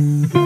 Bye.